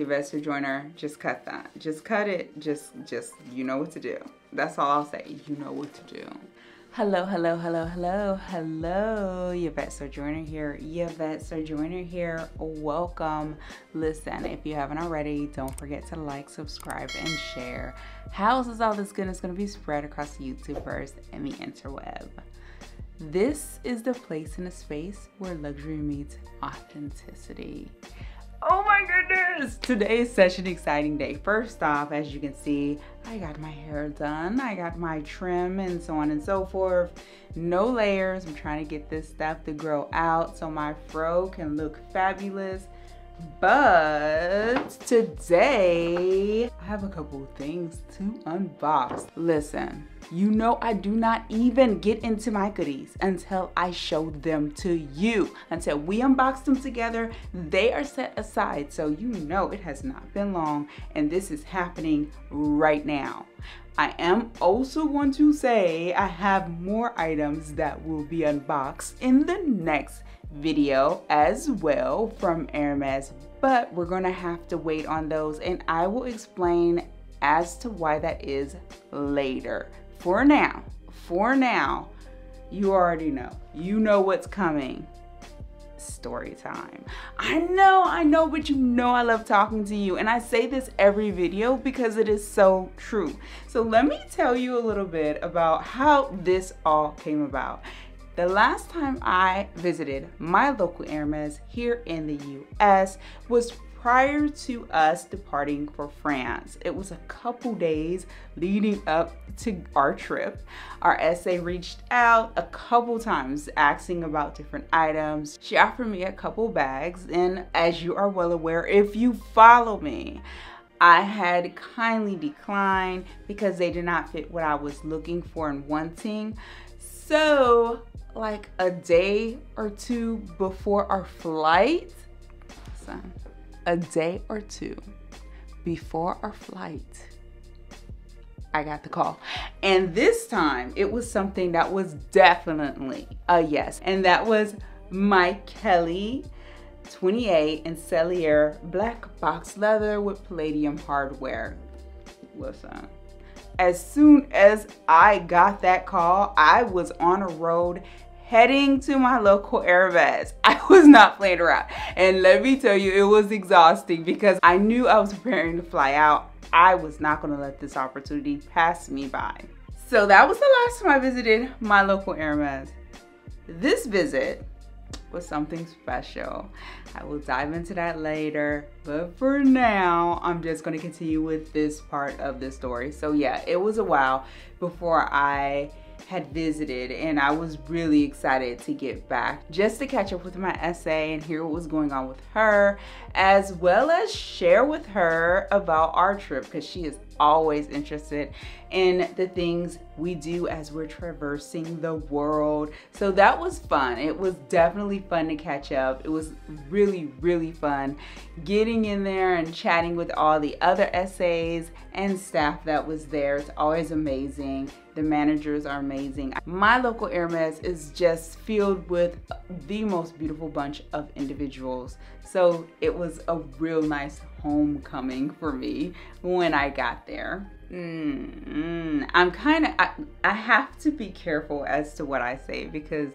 Yvette Sojourner, just cut that. Just cut it. Just, just, you know what to do. That's all I'll say. You know what to do. Hello, hello, hello, hello, hello. Yvette Sojourner here. Yvette Sojourner here. Welcome. Listen, if you haven't already, don't forget to like, subscribe, and share. How is all this goodness going to be spread across the YouTubers and the interweb? This is the place in a space where luxury meets authenticity. Oh my goodness! Today is such an exciting day. First off, as you can see, I got my hair done, I got my trim and so on and so forth. No layers. I'm trying to get this stuff to grow out so my fro can look fabulous. But today, I have a couple things to unbox. Listen, you know I do not even get into my goodies until I show them to you. Until we unbox them together, they are set aside. So you know it has not been long and this is happening right now. I am also going to say I have more items that will be unboxed in the next video as well from Hermes, but we're gonna have to wait on those and I will explain as to why that is later. For now, for now, you already know. You know what's coming. Story time. I know, I know, but you know I love talking to you. And I say this every video because it is so true. So let me tell you a little bit about how this all came about. The last time I visited my local Hermes here in the US was prior to us departing for France. It was a couple days leading up to our trip. Our SA reached out a couple times asking about different items. She offered me a couple bags, and as you are well aware, if you follow me, I had kindly declined because they did not fit what I was looking for and wanting. So like a day or two before our flight, a day or two before our flight, I got the call. And this time it was something that was definitely a yes. And that was my Kelly 28 and Sellier black box leather with palladium hardware. Listen, as soon as I got that call, I was on a road heading to my local Hermes. I was not playing around. And let me tell you, it was exhausting because I knew I was preparing to fly out. I was not gonna let this opportunity pass me by. So that was the last time I visited my local Hermes. This visit was something special. I will dive into that later, but for now, I'm just gonna continue with this part of the story. So yeah, it was a while before I had visited and I was really excited to get back just to catch up with my SA and hear what was going on with her as well as share with her about our trip because she is always interested in the things we do as we're traversing the world. So that was fun. It was definitely fun to catch up. It was really, really fun getting in there and chatting with all the other SAs and staff that was there. It's always amazing. The managers are amazing. My local Hermes is just filled with the most beautiful bunch of individuals. So it was a real nice homecoming for me when I got there. Mm-hmm. I'm kind of, I, I have to be careful as to what I say because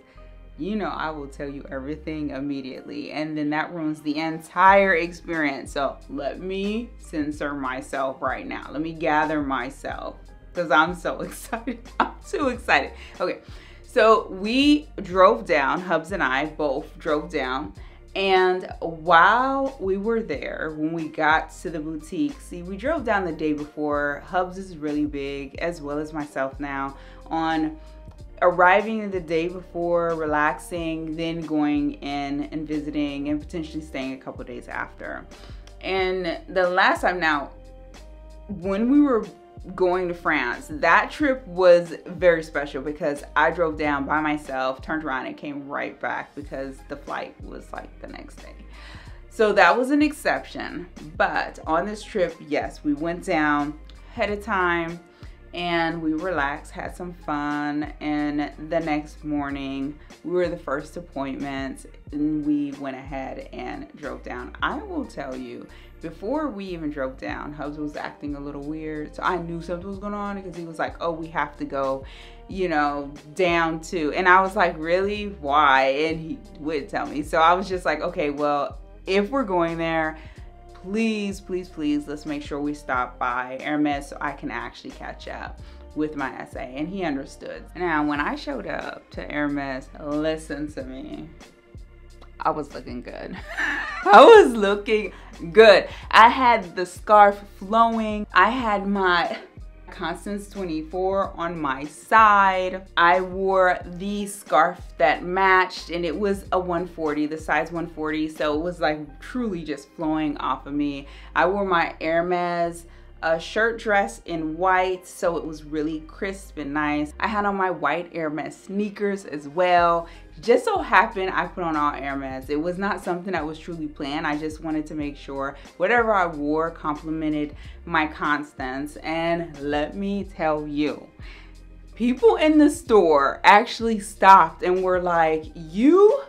you know I will tell you everything immediately and then that ruins the entire experience. So let me censor myself right now. Let me gather myself because I'm so excited. I'm too excited. Okay, so we drove down, Hubs and I both drove down and while we were there, when we got to the boutique, see, we drove down the day before. Hubs is really big, as well as myself now, on arriving the day before, relaxing, then going in and visiting, and potentially staying a couple days after. And the last time now, when we were going to France. That trip was very special because I drove down by myself, turned around and came right back because the flight was like the next day. So that was an exception. But on this trip, yes, we went down ahead of time and we relaxed, had some fun, and the next morning we were the first appointment and we went ahead and drove down. I will tell you, before we even drove down, Hubs was acting a little weird. So I knew something was going on because he was like, oh, we have to go, you know, down to. And I was like, really? Why? And he would tell me. So I was just like, okay, well, if we're going there, please, please, please, let's make sure we stop by Hermes so I can actually catch up with my SA. And he understood. Now, when I showed up to Hermes, listen to me. I was looking good. I was looking good. I had the scarf flowing. I had my Constance 24 on my side. I wore the scarf that matched and it was a 140, the size 140. So it was like truly just flowing off of me. I wore my Hermes a shirt dress in white so it was really crisp and nice. I had on my white Hermes sneakers as well. Just so happened I put on all Hermes. It was not something that was truly planned. I just wanted to make sure whatever I wore complemented my Constance. And let me tell you, people in the store actually stopped and were like, you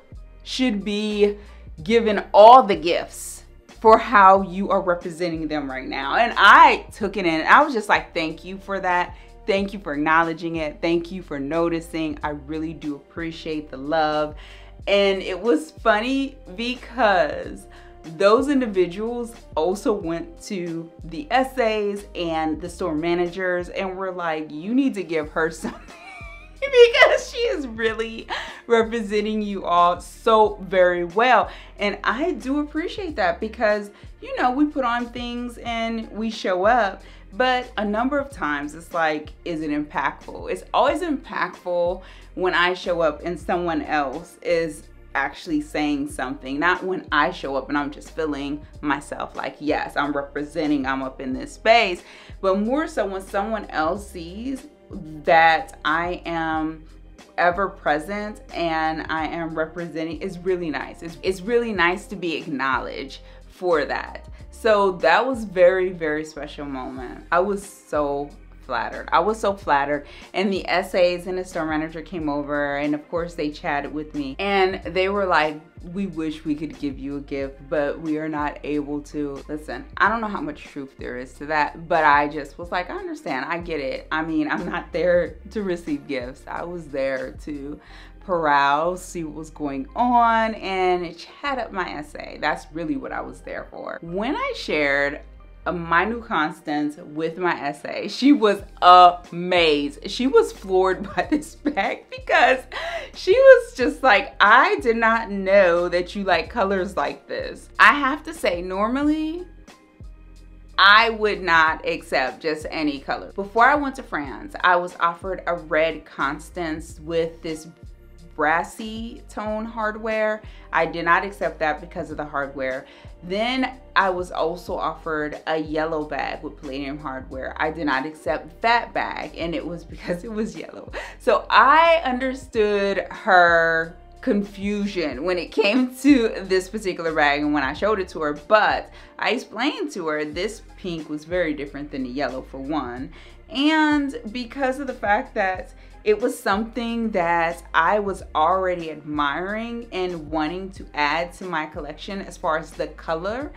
should be given all the gifts for how you are representing them right now. And I took it in. I was just like, thank you for that. Thank you for acknowledging it. Thank you for noticing. I really do appreciate the love. And it was funny because those individuals also went to the SAs and the store managers and were like, you need to give her something because she is really representing you all so very well. And I do appreciate that because, you know, we put on things and we show up, but a number of times it's like, is it impactful? It's always impactful when I show up and someone else is actually saying something, not when I show up and I'm just feeling myself like, yes, I'm representing, I'm up in this space, but more so when someone else sees that I am ever present and I am representing is really nice. It's, it's really nice to be acknowledged for that. So that was very, very special moment. I was so flattered. I was so flattered. And the SAs and the store manager came over and of course they chatted with me and they were like, we wish we could give you a gift, but we are not able to. Listen, I don't know how much truth there is to that, but I just was like, I understand, I get it. I mean, I'm not there to receive gifts. I was there to peruse, see what was going on, and chat up my SA. That's really what I was there for. When I shared uh, my new Constance with my SA. She was amazed. She was floored by this bag because she was just like, I did not know that you like colors like this. I have to say, normally, I would not accept just any color. Before I went to France, I was offered a red Constance with this brassy tone hardware. I did not accept that because of the hardware. Then I was also offered a yellow bag with palladium hardware. I did not accept that bag and it was because it was yellow. So I understood her confusion when it came to this particular bag and when I showed it to her, but I explained to her this pink was very different than the yellow for one. And because of the fact that it was something that I was already admiring and wanting to add to my collection as far as the color.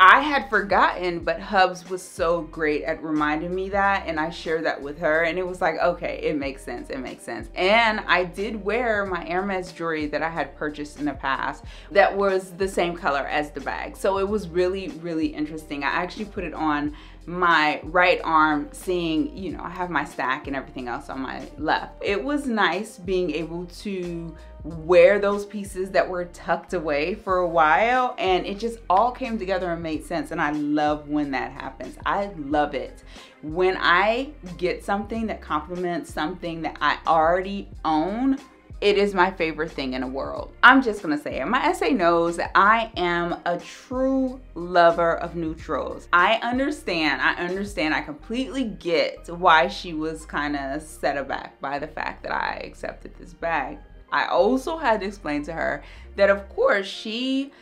I had forgotten, but Hubs was so great at reminding me that, and I shared that with her, and it was like, okay, it makes sense, it makes sense. And I did wear my Hermes jewelry that I had purchased in the past that was the same color as the bag. So it was really, really interesting. I actually put it on my right arm seeing, you know, I have my stack and everything else on my left. It was nice being able to wear those pieces that were tucked away for a while and it just all came together and made sense and I love when that happens. I love it. When I get something that complements something that I already own, it is my favorite thing in the world. I'm just gonna say it. My SA knows that I am a true lover of neutrals. I understand, I understand, I completely get why she was kind of set aback by the fact that I accepted this bag. I also had to explain to her that of course she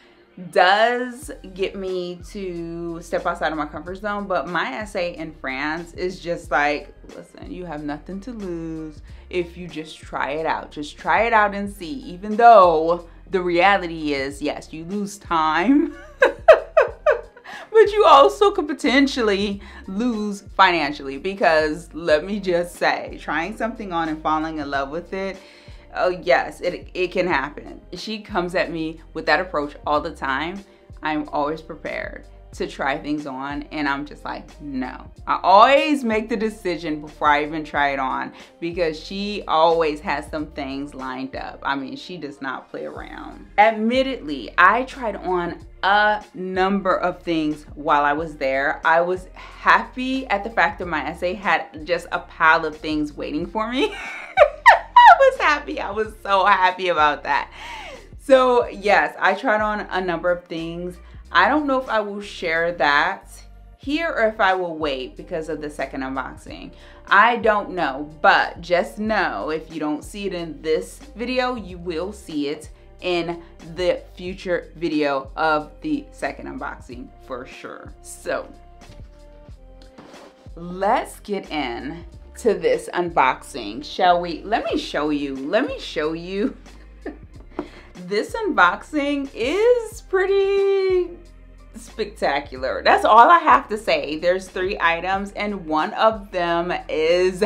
does get me to step outside of my comfort zone, but my SA in France is just like, listen, you have nothing to lose if you just try it out. Just try it out and see, even though the reality is, yes, you lose time. but you also could potentially lose financially because let me just say, trying something on and falling in love with it oh yes, it, it can happen. She comes at me with that approach all the time. I'm always prepared to try things on and I'm just like, no. I always make the decision before I even try it on because she always has some things lined up. I mean, she does not play around. Admittedly, I tried on a number of things while I was there. I was happy at the fact that my SA had just a pile of things waiting for me. was happy. I was so happy about that. So yes, I tried on a number of things. I don't know if I will share that here or if I will wait because of the second unboxing. I don't know, but just know if you don't see it in this video, you will see it in the future video of the second unboxing for sure. So let's get in to this unboxing, shall we? Let me show you. Let me show you. this unboxing is pretty spectacular. That's all I have to say. There's three items and one of them is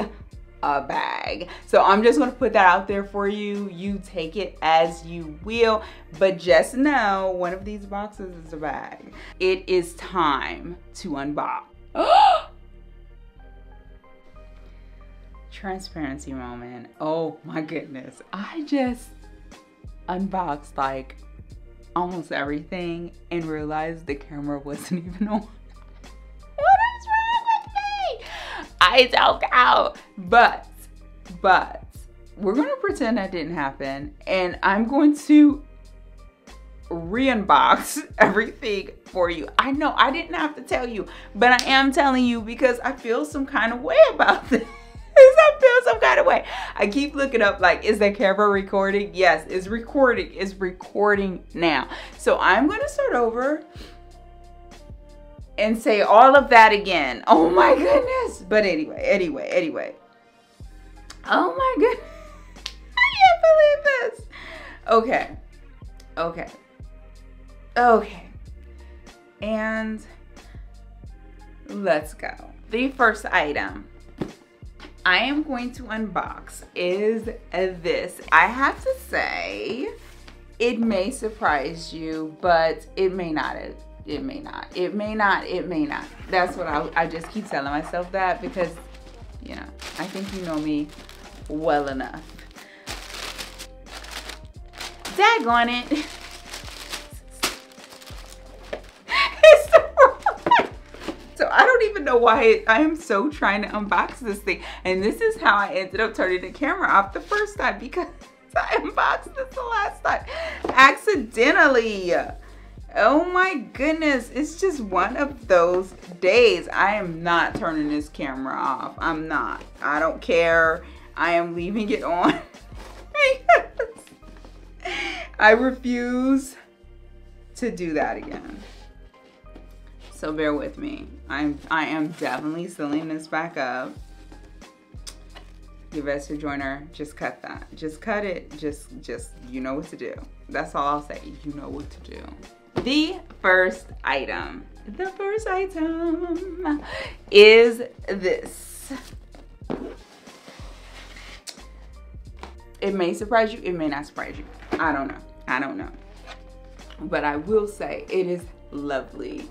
a bag. So I'm just gonna put that out there for you. You take it as you will, but just know one of these boxes is a bag. It is time to unbox. transparency moment. Oh my goodness. I just unboxed like almost everything and realized the camera wasn't even on. what is wrong with me? I don't out. But, but, we're gonna pretend that didn't happen and I'm going to re-unbox everything for you. I know I didn't have to tell you, but I am telling you because I feel some kind of way about this. I feel some kind of way. I keep looking up like, is the camera recording? Yes, it's recording. It's recording now. So I'm going to start over and say all of that again. Oh my goodness. But anyway, anyway, anyway. Oh my goodness. I can't believe this. Okay. Okay. Okay. And let's go. The first item I am going to unbox is this. I have to say, it may surprise you, but it may not. It, it may not. It may not. It may not. That's what I, I just keep telling myself that because, you know, I think you know me well enough. Daggone it. even know why I am so trying to unbox this thing. And this is how I ended up turning the camera off the first time because I unboxed this the last time accidentally. Oh my goodness, it's just one of those days. I am not turning this camera off. I'm not. I don't care. I am leaving it on I refuse to do that again. So bear with me. I'm I am definitely sealing this back up. Your Joiner, just cut that. Just cut it. Just just you know what to do. That's all I'll say. You know what to do. The first item. The first item is this. It may surprise you, it may not surprise you. I don't know. I don't know. But I will say it is lovely.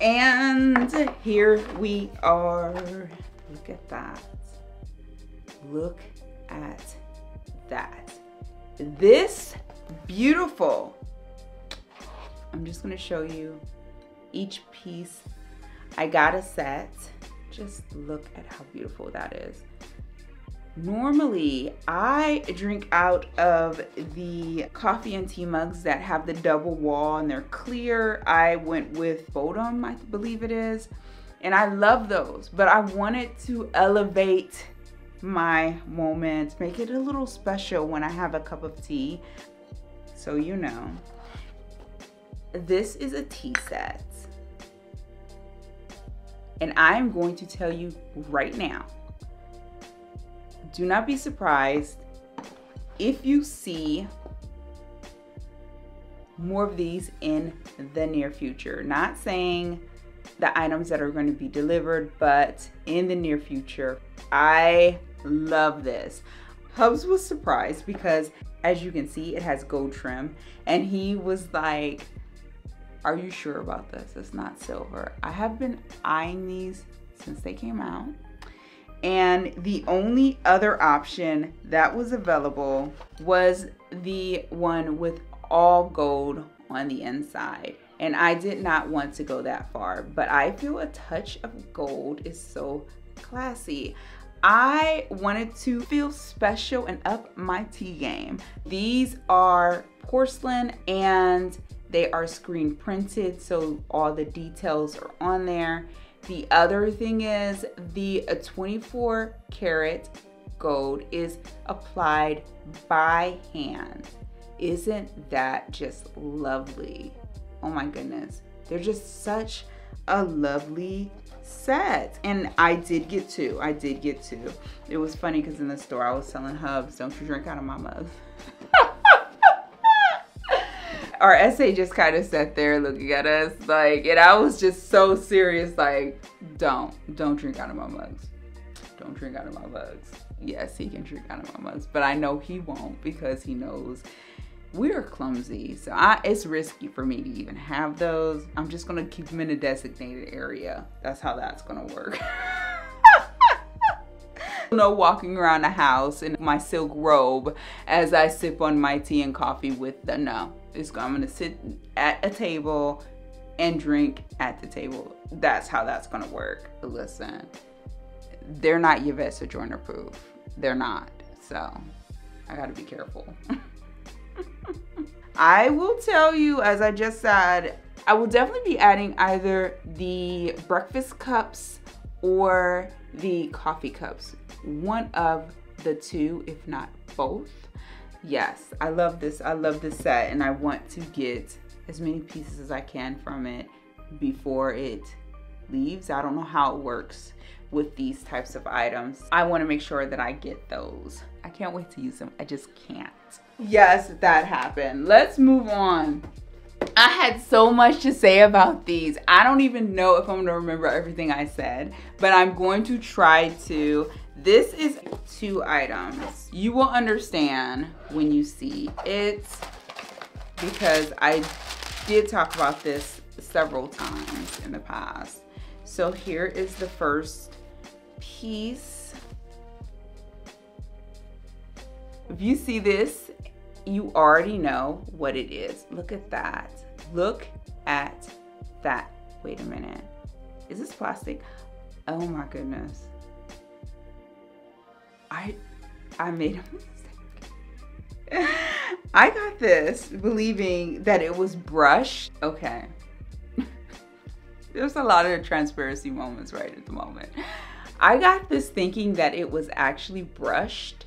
And here we are. Look at that. Look at that. This beautiful. I'm just gonna show you each piece. I got a set. Just look at how beautiful that is. Normally, I drink out of the coffee and tea mugs that have the double wall and they're clear. I went with Bodum, I believe it is. And I love those, but I wanted to elevate my moment, make it a little special when I have a cup of tea. So you know, this is a tea set. And I'm going to tell you right now, do not be surprised if you see more of these in the near future. Not saying the items that are going to be delivered, but in the near future. I love this. Hubs was surprised because as you can see, it has gold trim. And he was like, are you sure about this? It's not silver. I have been eyeing these since they came out. And the only other option that was available was the one with all gold on the inside. And I did not want to go that far, but I feel a touch of gold is so classy. I wanted to feel special and up my tea game. These are porcelain and they are screen printed, so all the details are on there. The other thing is the uh, 24 karat gold is applied by hand. Isn't that just lovely? Oh my goodness. They're just such a lovely set. And I did get two. I did get two. It was funny because in the store I was selling hubs. Don't you drink out of my mug. Our SA just kind of sat there looking at us like, and I was just so serious, like, don't, don't drink out of my mugs. Don't drink out of my mugs. Yes, he can drink out of my mugs, but I know he won't because he knows we're clumsy. So I, it's risky for me to even have those. I'm just gonna keep them in a designated area. That's how that's gonna work. no walking around the house in my silk robe as I sip on my tea and coffee with the no. It's, I'm gonna sit at a table and drink at the table. That's how that's gonna work. Listen, they're not Yvette Sojourner proof. They're not. So I gotta be careful. I will tell you, as I just said, I will definitely be adding either the breakfast cups or the coffee cups. One of the two, if not both. Yes, I love this. I love this set and I want to get as many pieces as I can from it before it leaves. I don't know how it works with these types of items. I want to make sure that I get those. I can't wait to use them. I just can't. Yes, that happened. Let's move on. I had so much to say about these. I don't even know if I'm gonna remember everything I said, but I'm going to try to. This is two items. You will understand when you see it because I did talk about this several times in the past. So here is the first piece. If you see this you already know what it is. Look at that. Look at that. Wait a minute. Is this plastic? Oh my goodness. I I made a mistake. I got this believing that it was brushed. Okay. There's a lot of transparency moments right at the moment. I got this thinking that it was actually brushed.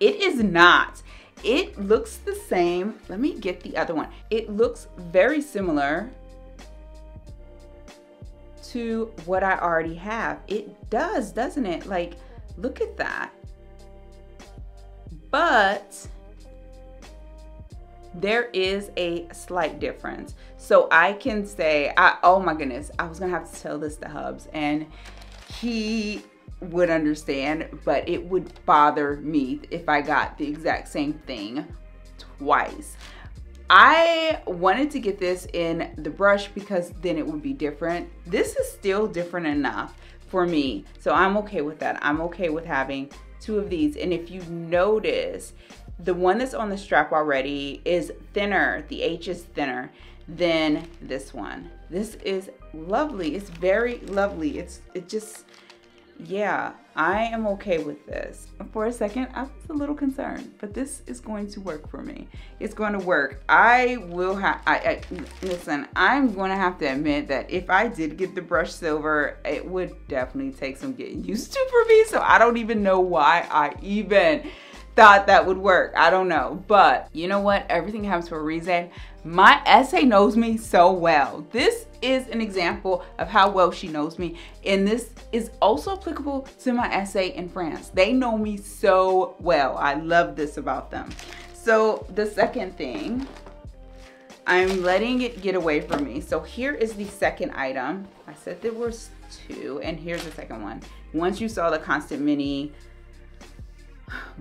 It is not. It looks the same. Let me get the other one. It looks very similar to what I already have. It does, doesn't it? Like, look at that. But there is a slight difference. So I can say, I, oh my goodness, I was gonna have to tell this to Hubs and he would understand, but it would bother me if I got the exact same thing twice. I wanted to get this in the brush because then it would be different. This is still different enough for me. So I'm okay with that. I'm okay with having two of these. And if you notice, the one that's on the strap already is thinner. The H is thinner than this one. This is lovely. It's very lovely. It's it just yeah, I am okay with this. For a second, I was a little concerned, but this is going to work for me. It's going to work. I will have, I, I, listen, I'm going to have to admit that if I did get the brush silver, it would definitely take some getting used to for me. So I don't even know why I even thought that would work. I don't know. But you know what? Everything happens for a reason. My SA knows me so well. This is an example of how well she knows me. And this is also applicable to my SA in France. They know me so well. I love this about them. So the second thing, I'm letting it get away from me. So here is the second item. I said there was two, and here's the second one. Once you saw the Constance Mini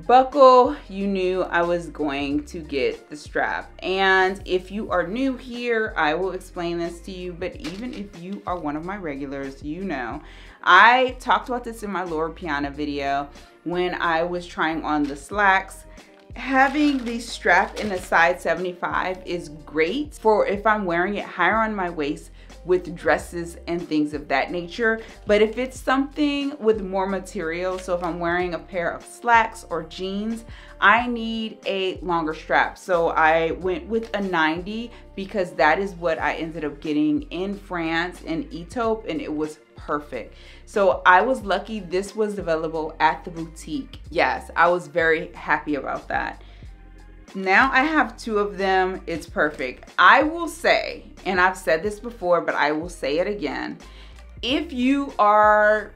buckle, you knew I was going to get the strap. And if you are new here, I will explain this to you. But even if you are one of my regulars, you know, I talked about this in my Loro Piana video when I was trying on the slacks having the strap in a size 75 is great for if I'm wearing it higher on my waist with dresses and things of that nature. But if it's something with more material, so if I'm wearing a pair of slacks or jeans, I need a longer strap. So I went with a 90 because that is what I ended up getting in France in Etoupe and it was perfect. So I was lucky this was available at the boutique. Yes, I was very happy about that. Now I have two of them, it's perfect. I will say, and I've said this before, but I will say it again. If you are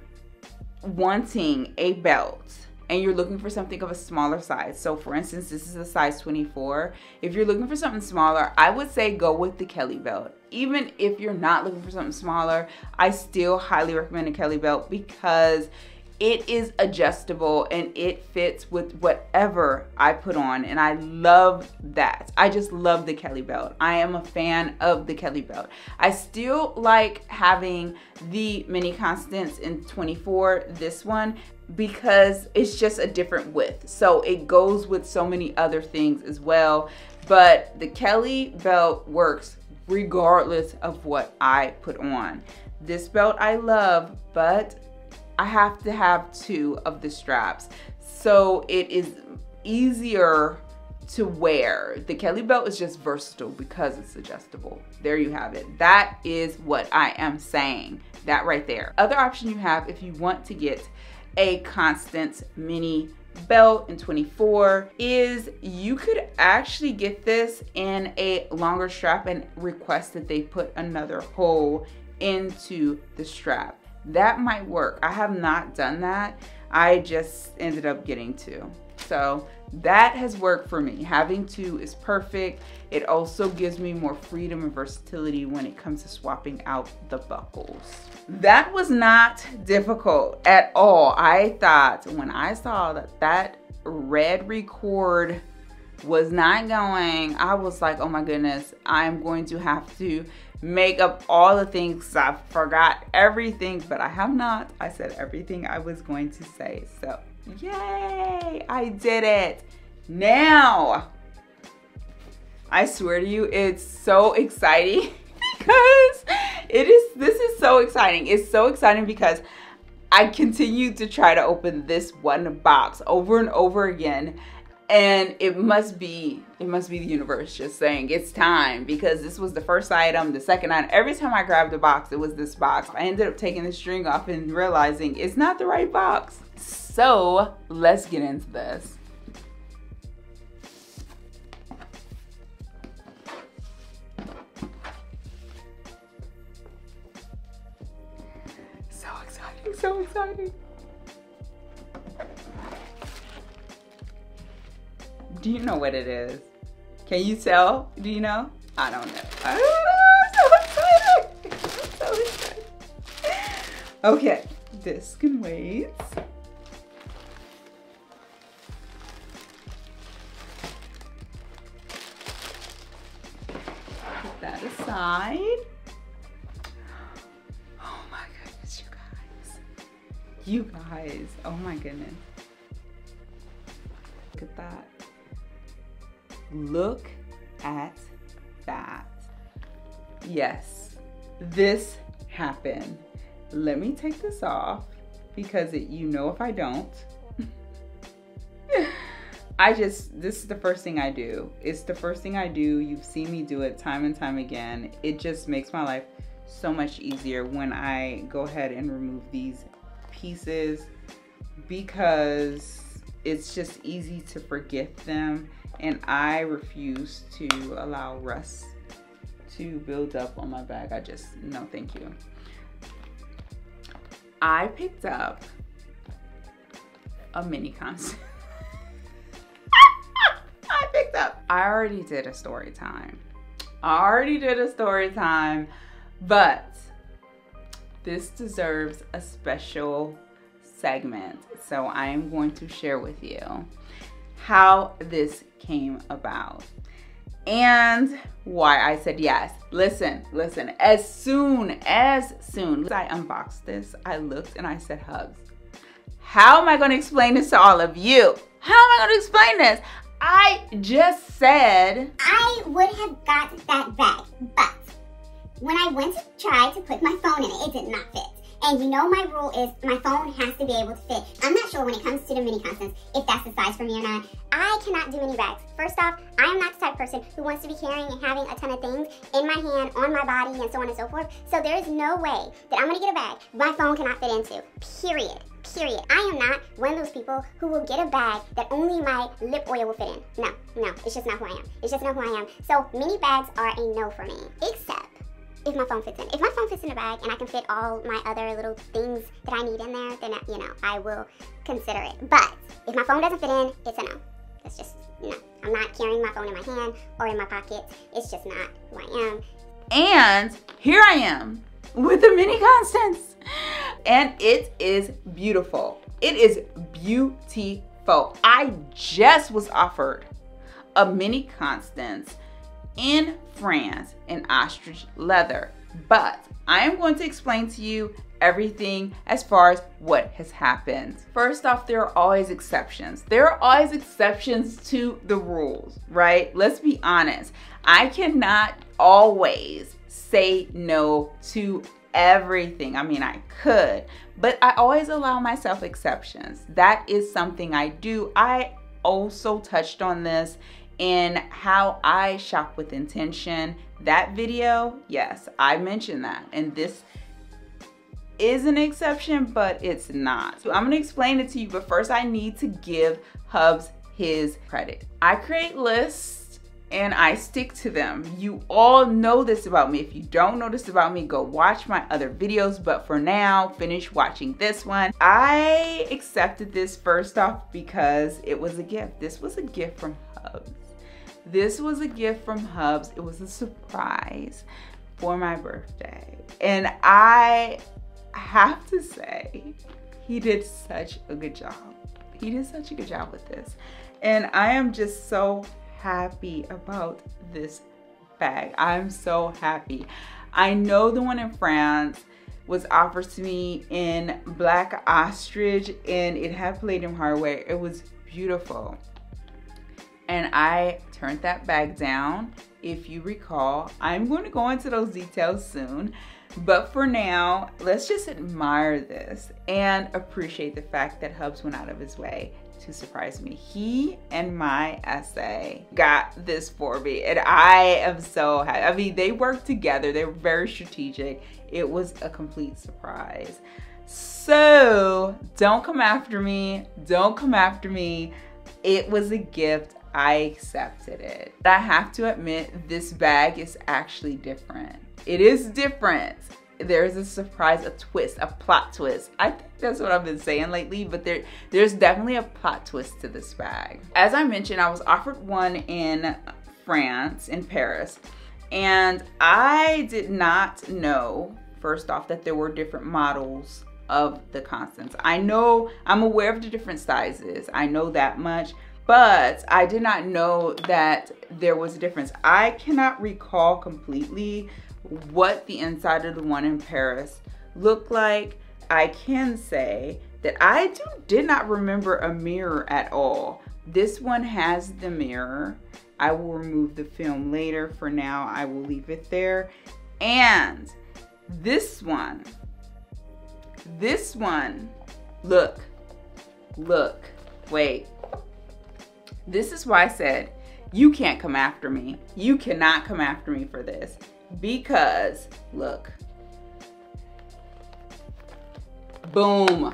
wanting a belt and you're looking for something of a smaller size. So for instance, this is a size 24. If you're looking for something smaller, I would say go with the Kelly belt. Even if you're not looking for something smaller, I still highly recommend a Kelly belt because it is adjustable and it fits with whatever I put on and I love that. I just love the Kelly belt. I am a fan of the Kelly belt. I still like having the mini Constance in 24, this one, because it's just a different width. So it goes with so many other things as well. But the Kelly belt works regardless of what I put on. This belt I love, but I have to have two of the straps. So it is easier to wear. The Kelly belt is just versatile because it's adjustable. There you have it. That is what I am saying. That right there. Other option you have if you want to get a Constance mini belt in 24 is you could actually get this in a longer strap and request that they put another hole into the strap that might work. I have not done that. I just ended up getting two. So that has worked for me. Having two is perfect. It also gives me more freedom and versatility when it comes to swapping out the buckles. That was not difficult at all. I thought when I saw that that red record was not going, I was like, oh my goodness, I'm going to have to make up all the things. I forgot everything, but I have not. I said everything I was going to say. So, yay, I did it. Now, I swear to you, it's so exciting because it is, this is so exciting. It's so exciting because I continue to try to open this one box over and over again and it must be it must be the universe just saying it's time because this was the first item. The second item every time i grabbed a box it was this box. I ended up taking the string off and realizing it's not the right box. So let's get into this. So exciting so exciting Do you know what it is? Can you tell? Do you know? I don't know. I don't know. I'm so excited. I'm so excited. Okay, this can wait. Put that aside. Oh my goodness, you guys. You guys, oh my goodness. Look at that. Look at that. Yes, this happened. Let me take this off because it, you know if I don't. I just, this is the first thing I do. It's the first thing I do. You've seen me do it time and time again. It just makes my life so much easier when I go ahead and remove these pieces because it's just easy to forget them and I refuse to allow rust to build up on my bag. I just, no thank you. I picked up a mini Constance. I picked up. I already did a story time. I already did a story time, but this deserves a special segment. So I am going to share with you how this came about and why I said yes. Listen, listen, as soon as soon as I unboxed this, I looked and I said Hubs. How am I going to explain this to all of you? How am I going to explain this? I just said I would have got that bag, but when I went to try to put my phone in it, it did not fit. And you know my rule is my phone has to be able to fit. I'm not sure when it comes to the mini Constance if that's the size for me or not. I cannot do mini bags. First off, I am not the type of person who wants to be carrying and having a ton of things in my hand, on my body, and so on and so forth. So there is no way that I'm gonna get a bag my phone cannot fit into, period period. I am not one of those people who will get a bag that only my lip oil will fit in. No, no, it's just not who I am. It's just not who I am. So mini bags are a no for me, except if my phone fits in. If my phone fits in a bag and I can fit all my other little things that I need in there, then, you know, I will consider it. But if my phone doesn't fit in, it's a no. It's just, no. I'm not carrying my phone in my hand or in my pocket. It's just not who I am. And here I am with the mini Constance. And it is beautiful. It is beautiful. I just was offered a mini Constance in France in ostrich leather. But I am going to explain to you everything as far as what has happened. First off, there are always exceptions. There are always exceptions to the rules, right? Let's be honest. I cannot always say no to everything. I mean, I could, but I always allow myself exceptions. That is something I do. I also touched on this in how I shop with intention. That video, yes, I mentioned that. And this is an exception, but it's not. So I'm gonna explain it to you, but first I need to give Hubs his credit. I create lists and I stick to them. You all know this about me. If you don't know this about me, go watch my other videos. But for now, finish watching this one. I accepted this first off because it was a gift. This was a gift from Hubs. This was a gift from Hubs. It was a surprise for my birthday. And I have to say, he did such a good job. He did such a good job with this. And I am just so happy about this bag. I'm so happy. I know the one in France was offered to me in black ostrich and it had palladium hardware. It was beautiful and I turned that bag down. If you recall, I'm going to go into those details soon. But for now, let's just admire this and appreciate the fact that Hubs went out of his way to surprise me. He and my SA got this for me and I am so happy. I mean, they worked together. They were very strategic. It was a complete surprise. So don't come after me. Don't come after me. It was a gift. I accepted it. I have to admit, this bag is actually different. It is different. There's a surprise, a twist, a plot twist. I think that's what I've been saying lately, but there, there's definitely a plot twist to this bag. As I mentioned, I was offered one in France, in Paris, and I did not know, first off, that there were different models of the Constance. I know, I'm aware of the different sizes. I know that much, but I did not know that there was a difference. I cannot recall completely what the inside of the one in Paris looked like. I can say that I do, did not remember a mirror at all. This one has the mirror. I will remove the film later. For now, I will leave it there. And this one, this one, look, look, wait, this is why I said, you can't come after me. You cannot come after me for this. Because, look. Boom.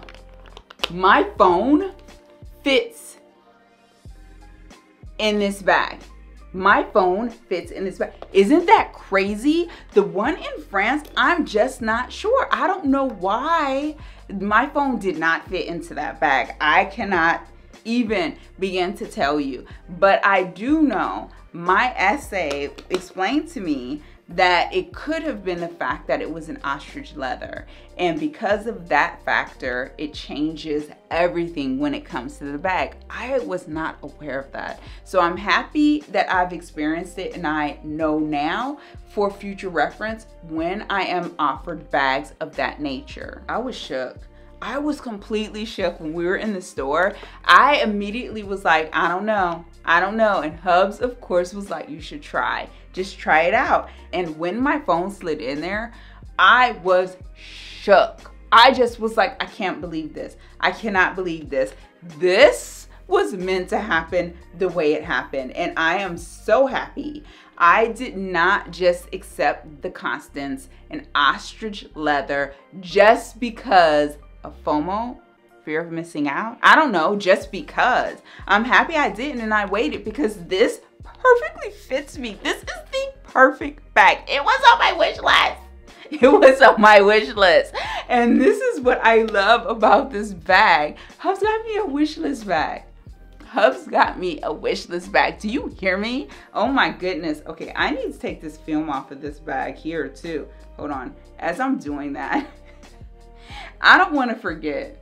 My phone fits in this bag. My phone fits in this bag. Isn't that crazy? The one in France, I'm just not sure. I don't know why my phone did not fit into that bag. I cannot even begin to tell you. But I do know my SA explained to me that it could have been the fact that it was an ostrich leather. And because of that factor, it changes everything when it comes to the bag. I was not aware of that. So I'm happy that I've experienced it and I know now for future reference when I am offered bags of that nature. I was shook. I was completely shook when we were in the store. I immediately was like, I don't know. I don't know. And Hubs, of course, was like, you should try. Just try it out. And when my phone slid in there, I was shook. I just was like, I can't believe this. I cannot believe this. This was meant to happen the way it happened. And I am so happy. I did not just accept the Constance and ostrich leather just because of FOMO fear of missing out. I don't know, just because. I'm happy I didn't and I waited because this perfectly fits me. This is the perfect bag. It was on my wish list. It was on my wish list. And this is what I love about this bag. Hubs got me a wish list bag. Hubs got me a wish list bag. Do you hear me? Oh my goodness. Okay, I need to take this film off of this bag here too. Hold on. As I'm doing that, I don't want to forget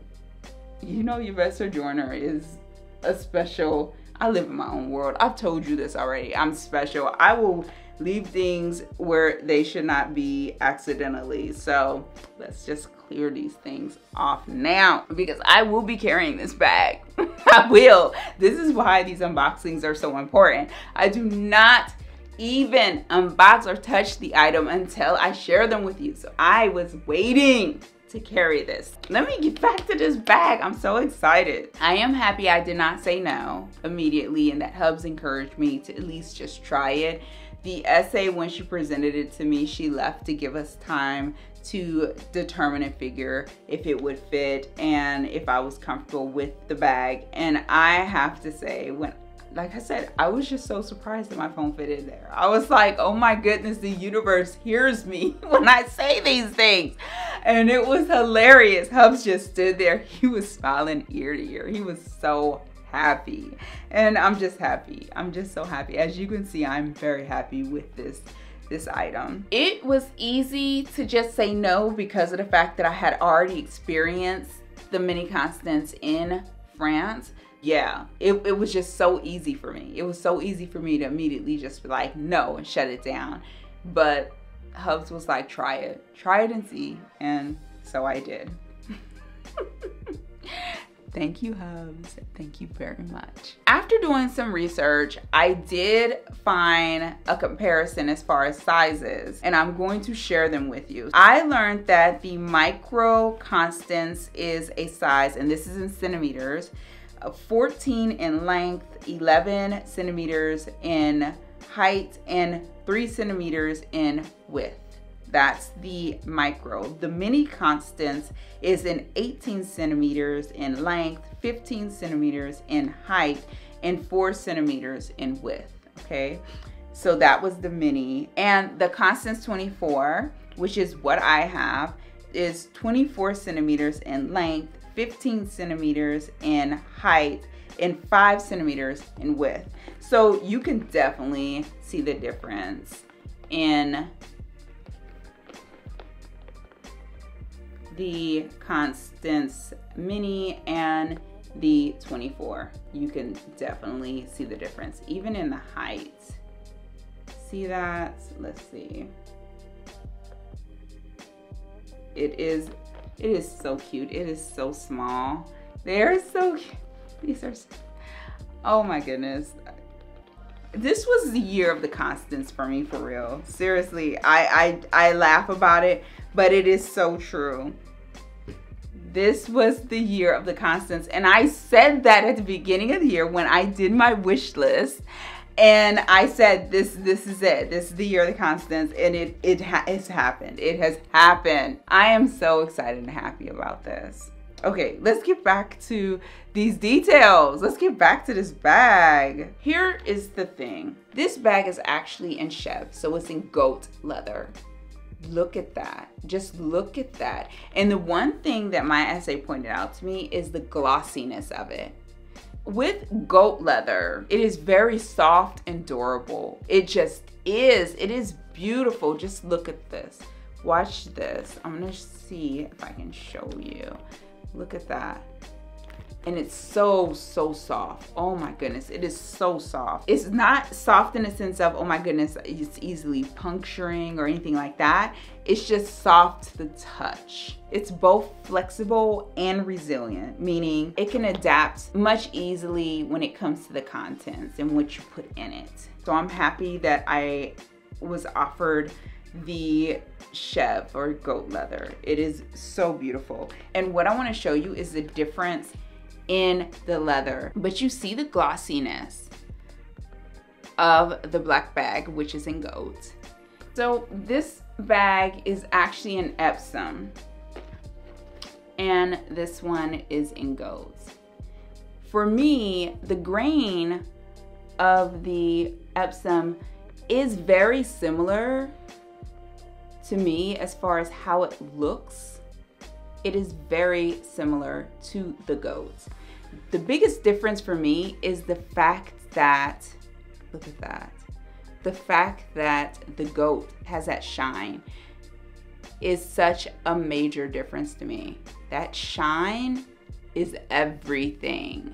you know Yvette Sojourner is a special, I live in my own world. I've told you this already. I'm special. I will leave things where they should not be accidentally. So let's just clear these things off now because I will be carrying this bag. I will. This is why these unboxings are so important. I do not even unbox or touch the item until I share them with you. So I was waiting to carry this. Let me get back to this bag. I'm so excited. I am happy I did not say no immediately and that Hubs encouraged me to at least just try it. The SA, when she presented it to me, she left to give us time to determine and figure if it would fit and if I was comfortable with the bag. And I have to say, when like I said, I was just so surprised that my phone fit in there. I was like, oh my goodness, the universe hears me when I say these things. And it was hilarious. Hubs just stood there. He was smiling ear to ear. He was so happy. And I'm just happy. I'm just so happy. As you can see, I'm very happy with this this item. It was easy to just say no because of the fact that I had already experienced the mini Constance in France yeah, it, it was just so easy for me. It was so easy for me to immediately just be like, no, and shut it down. But Hubs was like, try it, try it and see. And so I did. Thank you, Hubs. Thank you very much. After doing some research, I did find a comparison as far as sizes, and I'm going to share them with you. I learned that the micro Constance is a size, and this is in centimeters, 14 in length, 11 centimeters in height, and 3 centimeters in width. That's the micro. The mini Constance is in 18 centimeters in length, 15 centimeters in height, and 4 centimeters in width. Okay, so that was the mini. And the Constance 24, which is what I have, is 24 centimeters in length, 15 centimeters in height and 5 centimeters in width. So you can definitely see the difference in the Constance Mini and the 24. You can definitely see the difference, even in the height. See that? Let's see. It is it is so cute. It is so small. They're so cute. These are, oh my goodness. This was the year of the Constance for me, for real. Seriously, I, I, I laugh about it, but it is so true. This was the year of the Constance. And I said that at the beginning of the year when I did my wish list and I said, "This, this is it. This is the year of the Constance," and it, it ha- it's happened. It has happened. I am so excited and happy about this. Okay, let's get back to these details. Let's get back to this bag. Here is the thing. This bag is actually in Chèvre, so it's in goat leather. Look at that. Just look at that. And the one thing that my SA pointed out to me is the glossiness of it. With goat leather, it is very soft and durable. It just is. It is beautiful. Just look at this. Watch this. I'm gonna see if I can show you. Look at that and it's so so soft. Oh my goodness it is so soft. It's not soft in the sense of oh my goodness it's easily puncturing or anything like that. It's just soft to the touch. It's both flexible and resilient meaning it can adapt much easily when it comes to the contents and what you put in it. So i'm happy that i was offered the Chèvre or goat leather. It is so beautiful. And what I wanna show you is the difference in the leather. But you see the glossiness of the black bag, which is in gold. So this bag is actually an Epsom and this one is in gold. For me, the grain of the Epsom is very similar to me as far as how it looks it is very similar to the goats. The biggest difference for me is the fact that, look at that, the fact that the goat has that shine is such a major difference to me. That shine is everything.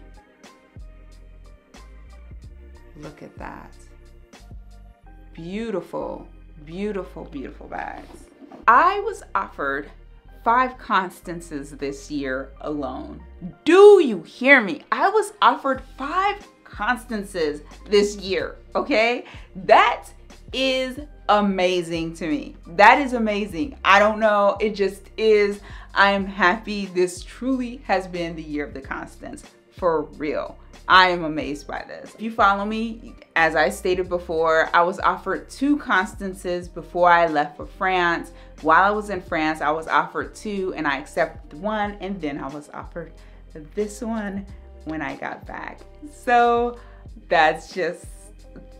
Look at that. Beautiful, beautiful, beautiful bags. I was offered five constances this year alone. Do you hear me? I was offered five constances this year, okay? That is amazing to me. That is amazing. I don't know, it just is. I am happy. This truly has been the year of the Constance for real. I am amazed by this. If you follow me, as I stated before, I was offered two constances before I left for France. While I was in France, I was offered two and I accepted one and then I was offered this one when I got back. So that's just,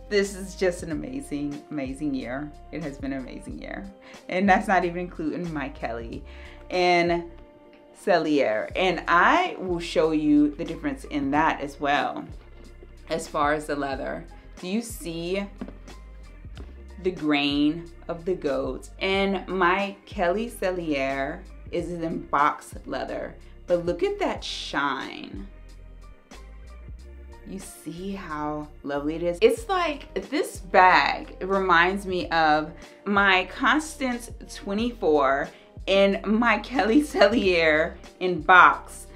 this is just an amazing, amazing year. It has been an amazing year. And that's not even including my Kelly. And Sellier. And I will show you the difference in that as well, as far as the leather. Do you see the grain of the goat? And my Kelly Sellier is in box leather. But look at that shine. You see how lovely it is? It's like this bag reminds me of my Constance 24 and my Kelly Sellier in box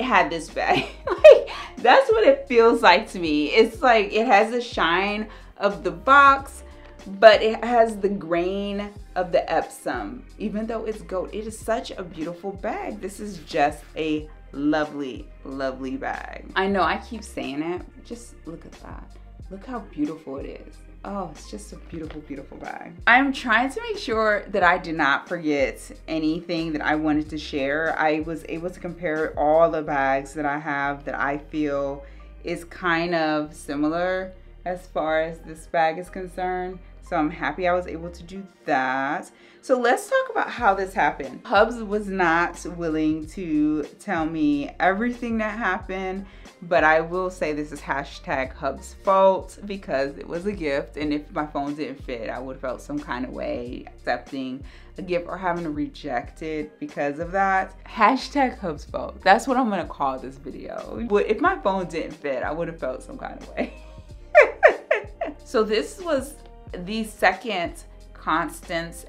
had this bag. like that's what it feels like to me. It's like it has a shine of the box, but it has the grain of the Epsom. Even though it's goat. it is such a beautiful bag. This is just a lovely, lovely bag. I know I keep saying it. Just look at that. Look how beautiful it is. Oh, it's just a beautiful, beautiful bag. I'm trying to make sure that I did not forget anything that I wanted to share. I was able to compare all the bags that I have that I feel is kind of similar as far as this bag is concerned. So I'm happy I was able to do that. So let's talk about how this happened. Hubs was not willing to tell me everything that happened, but I will say this is hashtag Hub's fault because it was a gift. And if my phone didn't fit, I would have felt some kind of way accepting a gift or having to reject it because of that. Hashtag Hub's fault. That's what I'm gonna call this video. If my phone didn't fit, I would have felt some kind of way. so this was the second Constance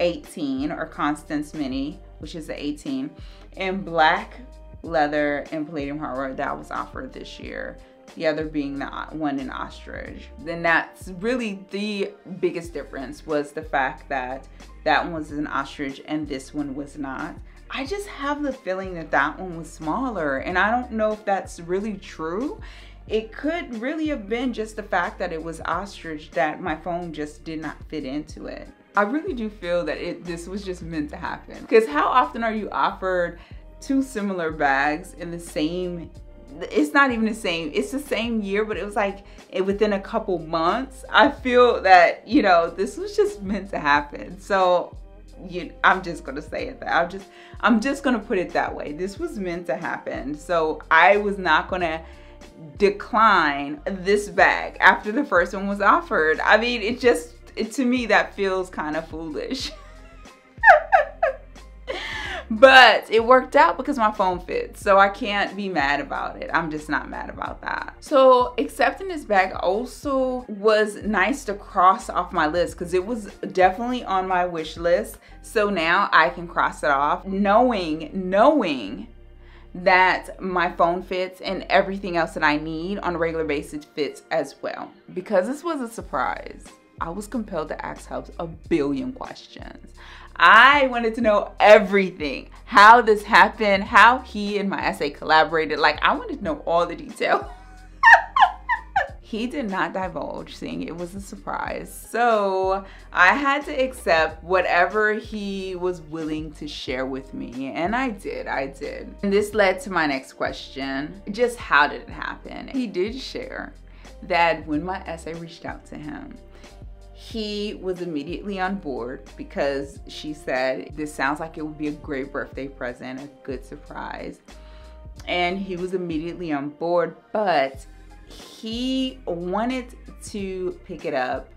18 or Constance Mini, which is the 18, in black leather and palladium hardware that was offered this year. The other being the one in ostrich. Then that's really the biggest difference was the fact that that one was an ostrich and this one was not. I just have the feeling that that one was smaller and I don't know if that's really true. It could really have been just the fact that it was ostrich that my phone just did not fit into it. I really do feel that it this was just meant to happen. Because how often are you offered two similar bags in the same it's not even the same it's the same year but it was like it, within a couple months i feel that you know this was just meant to happen so you, i'm just gonna say it that i'm just i'm just gonna put it that way this was meant to happen so i was not gonna decline this bag after the first one was offered i mean it just it, to me that feels kind of foolish but it worked out because my phone fits. So I can't be mad about it. I'm just not mad about that. So accepting this bag also was nice to cross off my list because it was definitely on my wish list. So now I can cross it off knowing, knowing that my phone fits and everything else that I need on a regular basis fits as well. Because this was a surprise, I was compelled to ask Hubs a billion questions. I wanted to know everything. How this happened, how he and my SA collaborated. Like, I wanted to know all the detail. he did not divulge, seeing it was a surprise. So I had to accept whatever he was willing to share with me. And I did, I did. And this led to my next question. Just how did it happen? He did share that when my SA reached out to him, he was immediately on board because she said this sounds like it would be a great birthday present, a good surprise. And he was immediately on board, but he wanted to pick it up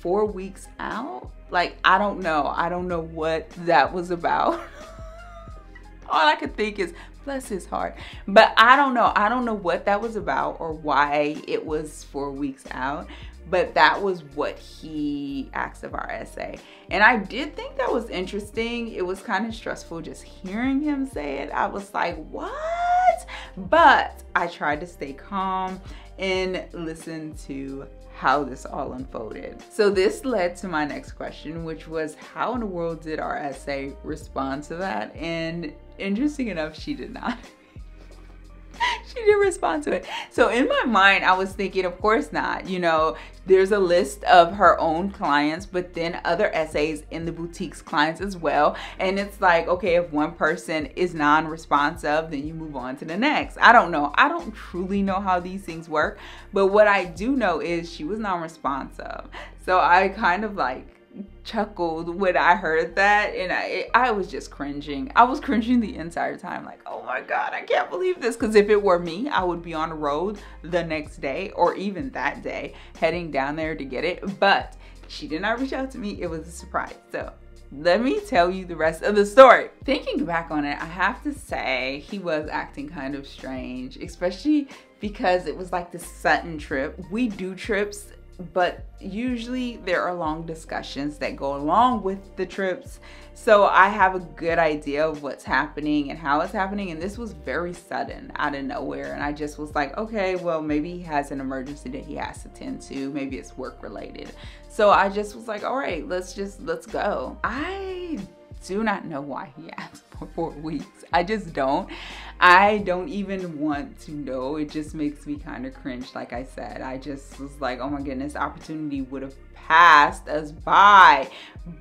four weeks out. Like, I don't know. I don't know what that was about. All I could think is, bless his heart. But I don't know. I don't know what that was about or why it was four weeks out but that was what he asked of our SA. And I did think that was interesting. It was kind of stressful just hearing him say it. I was like, what? But I tried to stay calm and listen to how this all unfolded. So this led to my next question, which was how in the world did our SA respond to that? And interesting enough, she did not. she didn't respond to it. So in my mind, I was thinking, of course not. You know, there's a list of her own clients, but then other SAs in the boutique's clients as well. And it's like, okay, if one person is non responsive, then you move on to the next. I don't know. I don't truly know how these things work. But what I do know is she was non responsive. So I kind of like chuckled when I heard that and I I was just cringing. I was cringing the entire time like, "Oh my god, I can't believe this." Cuz if it were me, I would be on the road the next day or even that day heading down there to get it. But she did not reach out to me. It was a surprise. So, let me tell you the rest of the story. Thinking back on it, I have to say he was acting kind of strange, especially because it was like the Sutton trip. We do trips but usually there are long discussions that go along with the trips. So I have a good idea of what's happening and how it's happening. And this was very sudden out of nowhere. And I just was like, okay, well, maybe he has an emergency that he has to tend to. Maybe it's work related. So I just was like, all right, let's just, let's go. I do not know why he asked for four weeks. I just don't. I don't even want to know. It just makes me kind of cringe, like I said. I just was like, oh my goodness, opportunity would have passed us by.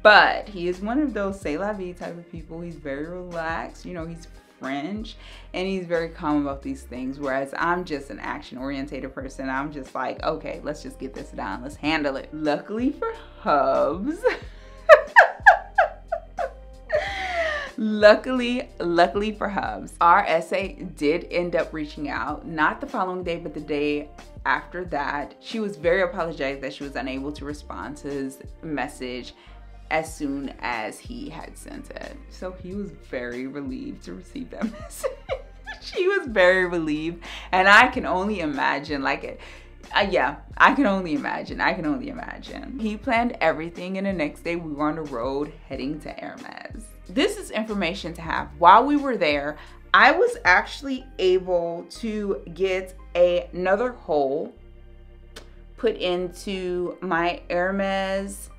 But he is one of those c'est la vie type of people. He's very relaxed. You know, he's French and he's very calm about these things. Whereas I'm just an action orientated person. I'm just like, okay, let's just get this done. Let's handle it. Luckily for Hubs. luckily, luckily for Hubs, our SA did end up reaching out, not the following day, but the day after that. She was very apologetic that she was unable to respond to his message as soon as he had sent it. So he was very relieved to receive that message. she was very relieved. And I can only imagine, like, uh, yeah, I can only imagine. I can only imagine. He planned everything, and the next day we were on the road heading to Hermes this is information to have. While we were there, I was actually able to get a, another hole put into my Hermes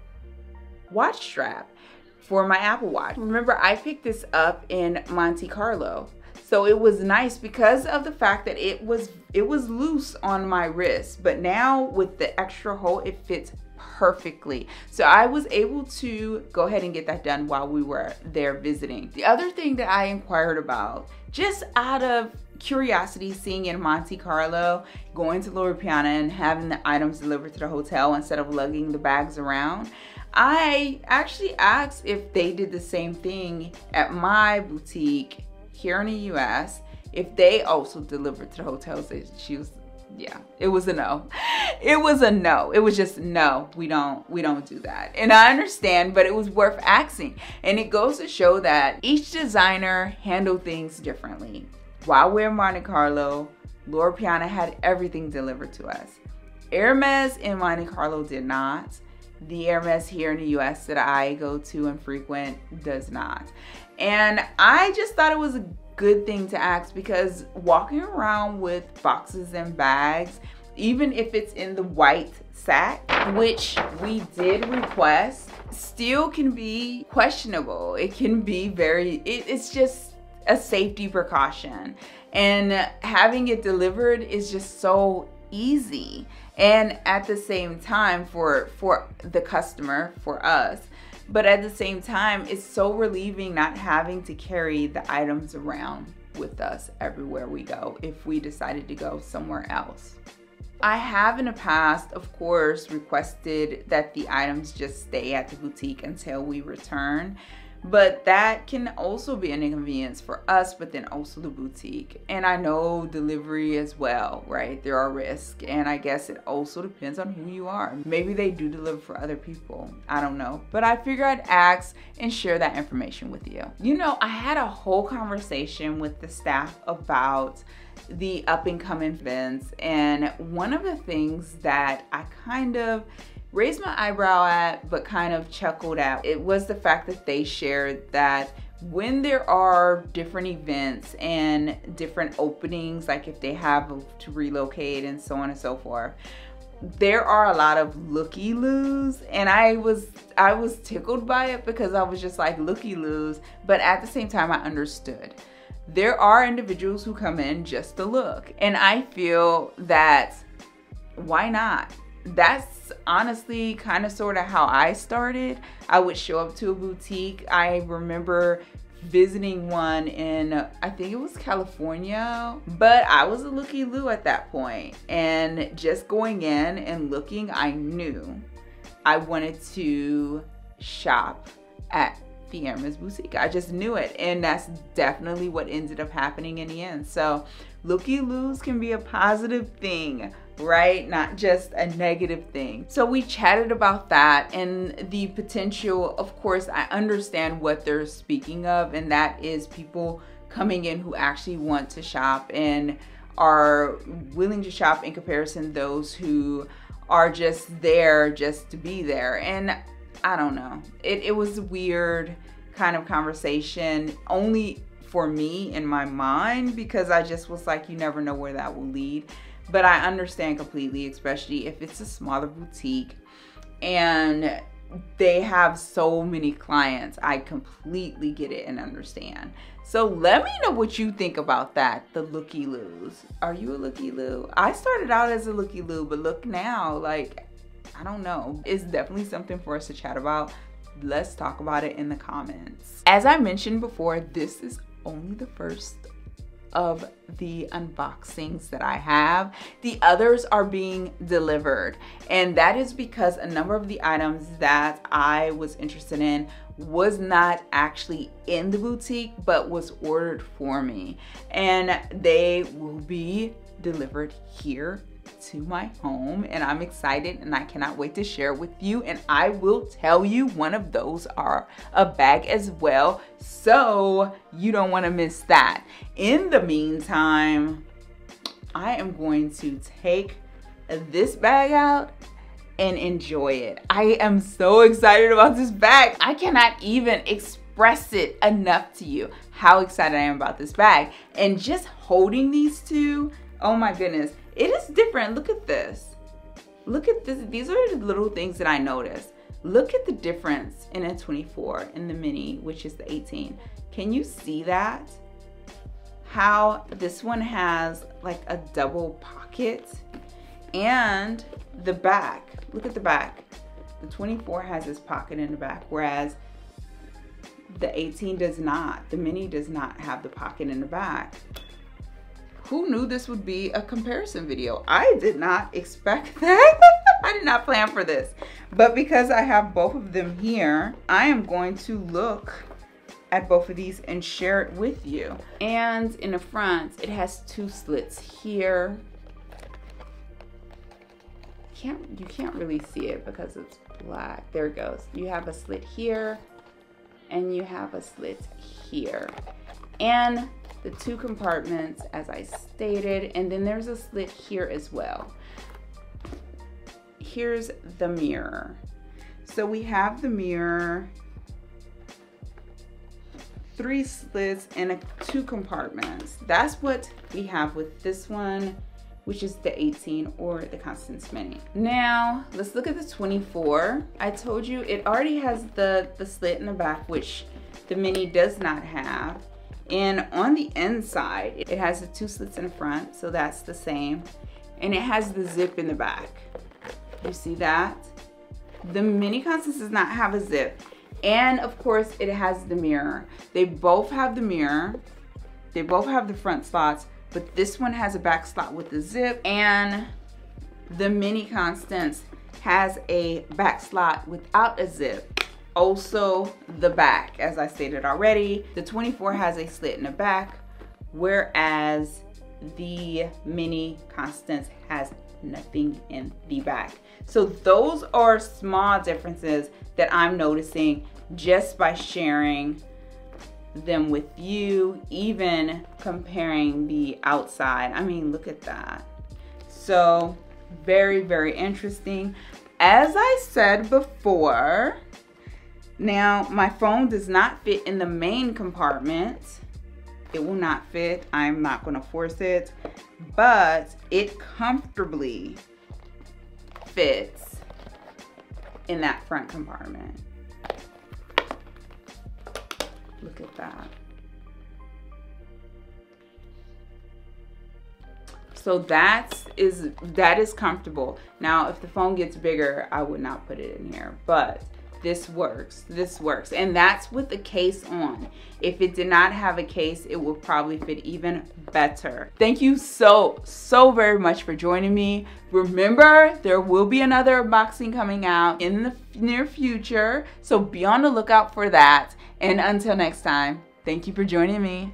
watch strap for my Apple Watch. Remember, I picked this up in Monte Carlo. So it was nice because of the fact that it was it was loose on my wrist, but now with the extra hole, it fits perfectly. So I was able to go ahead and get that done while we were there visiting. The other thing that I inquired about, just out of curiosity seeing in Monte Carlo, going to Loro Piana and having the items delivered to the hotel instead of lugging the bags around. I actually asked if they did the same thing at my boutique here in the US, if they also delivered to the hotels. that She was yeah it was a no. It was a no. It was just no we don't we don't do that. And i understand but it was worth asking. And it goes to show that each designer handle things differently. While we're in monte carlo Loro Piana had everything delivered to us. Hermes in monte carlo did not. The hermes here in the us that i go to and frequent does not. And i just thought it was a good thing to ask because walking around with boxes and bags, even if it's in the white sack, which we did request, still can be questionable. It can be very, it, it's just a safety precaution. And having it delivered is just so easy. And at the same time, for for the customer, for us, but at the same time, it's so relieving not having to carry the items around with us everywhere we go if we decided to go somewhere else. I have in the past, of course, requested that the items just stay at the boutique until we return but that can also be an inconvenience for us but then also the boutique. And i know delivery as well right? There are risks and i guess it also depends on who you are. Maybe they do deliver for other people. I don't know. But i figure i'd ask and share that information with you. You know i had a whole conversation with the staff about the up and coming events and one of the things that i kind of raised my eyebrow at, but kind of chuckled at, it was the fact that they shared that when there are different events and different openings, like if they have to relocate and so on and so forth, there are a lot of looky loos and I was I was tickled by it because I was just like looky loos, but at the same time I understood. There are individuals who come in just to look, and I feel that why not? That's honestly kind of sort of how I started. I would show up to a boutique. I remember visiting one in I think it was California, but I was a looky loo at that point. And just going in and looking, I knew I wanted to shop at the Hermes boutique. I just knew it, and that's definitely what ended up happening in the end. So, looky loos can be a positive thing right? Not just a negative thing. So we chatted about that and the potential, of course, I understand what they're speaking of, and that is people coming in who actually want to shop and are willing to shop in comparison those who are just there just to be there. And I don't know. It, it was a weird kind of conversation only for me in my mind because I just was like, you never know where that will lead. But I understand completely, especially if it's a smaller boutique and they have so many clients. I completely get it and understand. So let me know what you think about that, the looky loos. Are you a looky loo? I started out as a looky loo, but look now, like, I don't know. It's definitely something for us to chat about. Let's talk about it in the comments. As I mentioned before, this is only the first of the unboxings that I have. The others are being delivered and that is because a number of the items that I was interested in was not actually in the boutique but was ordered for me and they will be delivered here to my home and I'm excited and I cannot wait to share with you and I will tell you one of those are a bag as well so you don't want to miss that. In the meantime, I am going to take this bag out and enjoy it. I am so excited about this bag. I cannot even express it enough to you how excited I am about this bag. And just holding these two, oh my goodness, different. Look at this. Look at this. These are the little things that I noticed. Look at the difference in a 24 in the mini, which is the 18. Can you see that? How this one has like a double pocket and the back. Look at the back. The 24 has this pocket in the back, whereas the 18 does not. The mini does not have the pocket in the back. Who knew this would be a comparison video? I did not expect that. I did not plan for this. But because I have both of them here, I am going to look at both of these and share it with you. And in the front, it has two slits here. Can't You can't really see it because it's black. There it goes. You have a slit here and you have a slit here. And the two compartments as I stated, and then there's a slit here as well. Here's the mirror. So we have the mirror, three slits and a, two compartments. That's what we have with this one, which is the 18 or the Constance Mini. Now, let's look at the 24. I told you it already has the, the slit in the back, which the Mini does not have. And on the inside, it has the two slits in the front, so that's the same. And it has the zip in the back. You see that? The Mini Constance does not have a zip. And of course, it has the mirror. They both have the mirror. They both have the front slots, but this one has a back slot with the zip and the Mini Constance has a back slot without a zip also the back as I stated already. The 24 has a slit in the back whereas the mini Constance has nothing in the back. So those are small differences that I'm noticing just by sharing them with you even comparing the outside. I mean look at that. So very very interesting. As I said before now, my phone does not fit in the main compartment. It will not fit. I'm not going to force it. But it comfortably fits in that front compartment. Look at that. So that is that is comfortable. Now, if the phone gets bigger, I would not put it in here. But this works this works. And that's with the case on. If it did not have a case it would probably fit even better. Thank you so so very much for joining me. Remember there will be another unboxing coming out in the near future. So be on the lookout for that. And until next time thank you for joining me